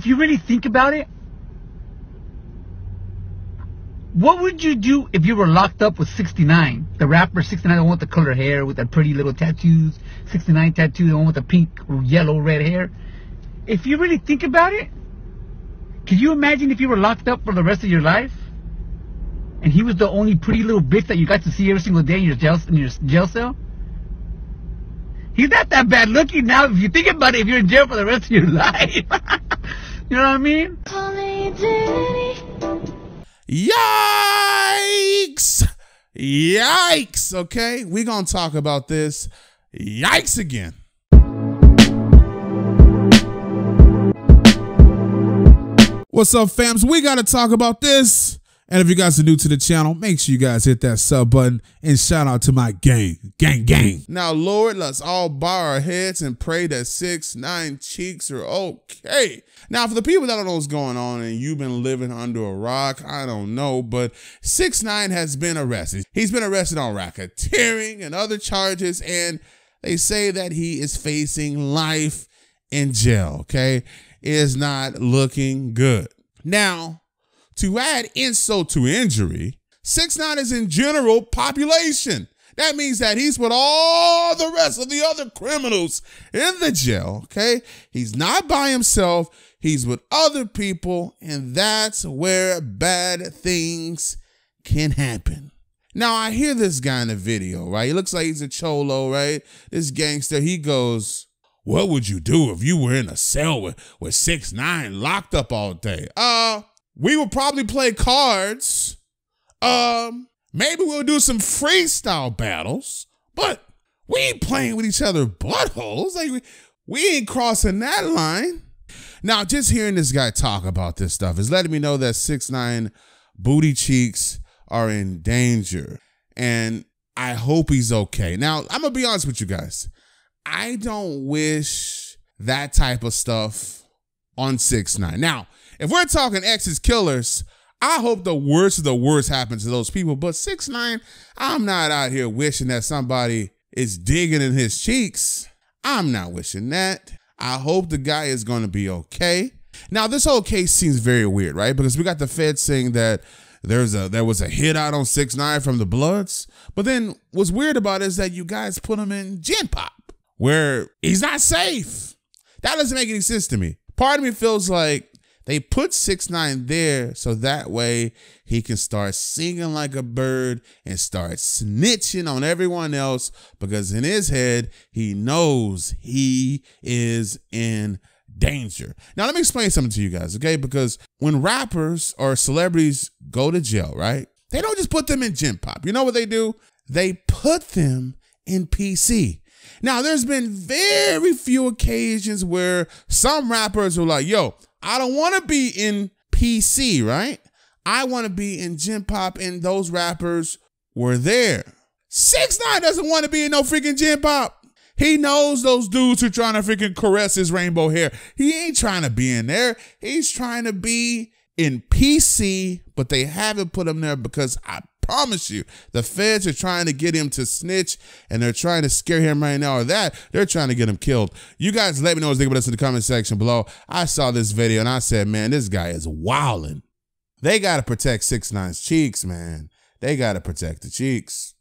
If you really think about it, what would you do if you were locked up with 69? The rapper 69, the one with the color hair, with the pretty little tattoos. 69 tattoo, the one with the pink, yellow, red hair. If you really think about it, could you imagine if you were locked up for the rest of your life? And he was the only pretty little bitch that you got to see every single day in your jail, in your jail cell? He's not that bad looking now if you think about it, if you're in jail for the rest of your life. You know what I mean? Yikes! Yikes! Okay, we're gonna talk about this. Yikes again. What's up, fams? We gotta talk about this. And if you guys are new to the channel, make sure you guys hit that sub button and shout out to my gang, gang, gang. Now, Lord, let's all bow our heads and pray that six, nine cheeks are okay. Now, for the people that don't know what's going on and you've been living under a rock, I don't know, but six nine has been arrested. He's been arrested on racketeering and other charges, and they say that he is facing life in jail. Okay, it is not looking good. Now, to add insult to injury, six nine is in general population. That means that he's with all the rest of the other criminals in the jail, okay? He's not by himself, he's with other people, and that's where bad things can happen. Now, I hear this guy in the video, right? He looks like he's a cholo, right? This gangster, he goes, What would you do if you were in a cell with, with 6 9 locked up all day? Uh, we will probably play cards. Um, maybe we'll do some freestyle battles, but we ain't playing with each other buttholes. Like we, we ain't crossing that line. Now, just hearing this guy talk about this stuff is letting me know that six nine booty cheeks are in danger, and I hope he's okay. Now, I'm gonna be honest with you guys. I don't wish that type of stuff on six nine. Now, if we're talking X's killers, I hope the worst of the worst happens to those people. But six nine, I'm not out here wishing that somebody is digging in his cheeks. I'm not wishing that. I hope the guy is going to be okay. Now, this whole case seems very weird, right? Because we got the Fed saying that there's a there was a hit out on six nine from the Bloods, but then what's weird about it is that you guys put him in Gen Pop, where he's not safe. That doesn't make any sense to me. Part of me feels like they put six nine there so that way he can start singing like a bird and start snitching on everyone else because in his head he knows he is in danger. Now let me explain something to you guys, okay? Because when rappers or celebrities go to jail, right? They don't just put them in Gen Pop. You know what they do? They put them in PC. Now, there's been very few occasions where some rappers are like, yo, I don't want to be in PC, right? I want to be in Gen Pop, and those rappers were there. Six Nine doesn't want to be in no freaking Gen Pop. He knows those dudes who are trying to freaking caress his rainbow hair. He ain't trying to be in there. He's trying to be in PC, but they haven't put him there because I promise you, the feds are trying to get him to snitch and they're trying to scare him right now or that. They're trying to get him killed. You guys let me know what you think about this in the comment section below. I saw this video and I said, man, this guy is wilding. They got to protect 6 9's cheeks, man. They got to protect the cheeks.